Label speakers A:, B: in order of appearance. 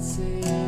A: see.